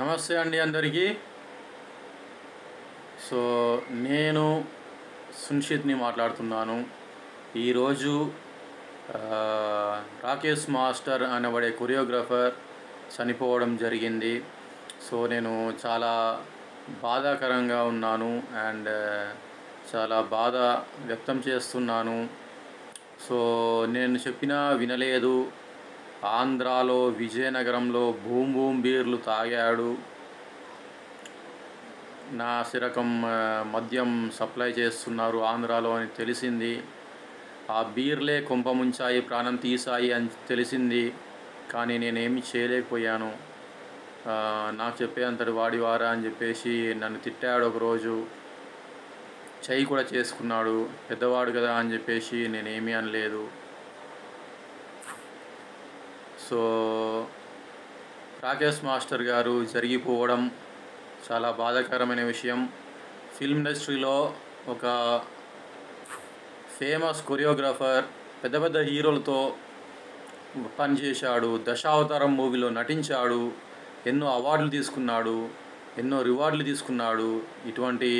నమస్తే అండి అందరికీ. సో నేను సున్షిత్ని మాట్లాడుతున్నాను. ఈరోజు రాకేష్ మాస్టర్ అనబడే కొరియోగ్రాఫర్ చనిపోవడం జరిగింది. సో నేను చాలా బాధాకరంగా ఉన్నాను అండ్ చాలా బాధ వ్యక్తం చేస్తున్నాను. సో నేను చెప్పినా వినలేదు. ఆంధ్రాలో విజయనగరంలో భూమ్ భూమ్ బీర్లు తాగాడు. నా సిరకం మద్యం సప్లై చేస్తున్నారు ఆంధ్రాలో అని తెలిసింది. ఆ బీర్లే కొంప ముంచాయి ప్రాణం తీసాయి అని తెలిసింది. కానీ నేనేమి చేయలేకపోయాను. నాకు చెప్పే అంతటి వాడివారా అని చెప్పేసి నన్ను తిట్టాడు ఒకరోజు. చెయ్యి కూడా చేసుకున్నాడు. పెద్దవాడు కదా అని చెప్పేసి నేనేమీ అనలేదు. సో రాకేష్ మాస్టర్ గారు జరిగిపోవడం చాలా బాధాకరమైన విషయం. ఫిల్మ్ ఇండస్ట్రీలో ఒక ఫేమస్ కొరియోగ్రాఫర్ పెద్ద పెద్ద హీరోలతో పనిచేశాడు దశావతారం మూవీలో నటించాడు ఎన్నో అవార్డులు తీసుకున్నాడు ఎన్నో రివార్డులు తీసుకున్నాడు. ఇటువంటి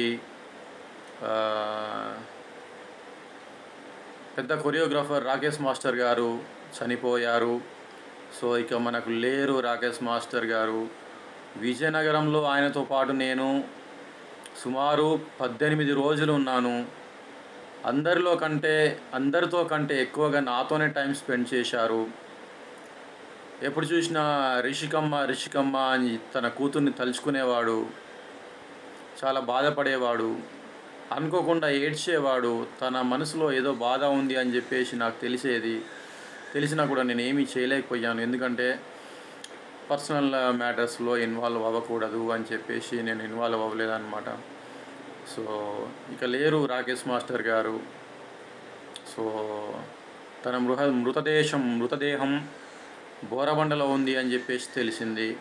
పెద్ద కొరియోగ్రాఫర్ రాకేష్ మాస్టర్ గారు చనిపోయారు. సో ఇక మనకు లేరు రాకేష్ మాస్టర్ గారు. విజయనగరంలో ఆయనతో పాటు నేను సుమారు పద్దెనిమిది రోజులు ఉన్నాను. అందరిలో కంటే అందరితో కంటే ఎక్కువగా నాతోనే టైం స్పెండ్ చేశారు. ఎప్పుడు చూసినా రిషికమ్మ రిషికమ్మ అని తన కూతుర్ని తలుచుకునేవాడు. చాలా బాధపడేవాడు. అనుకోకుండా ఏడ్చేవాడు. తన మనసులో ఏదో బాధ ఉంది అని చెప్పేసి నాకు తెలిసేది. తెలిసినా కూడా నేను ఏమీ చేయలేకపోయాను. ఎందుకంటే పర్సనల్ మ్యాటర్స్లో ఇన్వాల్వ్ అవ్వకూడదు అని చెప్పేసి నేను ఇన్వాల్వ్ అవ్వలేదన్నమాట. సో ఇక లేరు రాకేష్ మాస్టర్ గారు. సో తన మృహ మృతదేశం మృతదేహం బోరబండలో ఉంది అని చెప్పేసి తెలిసింది.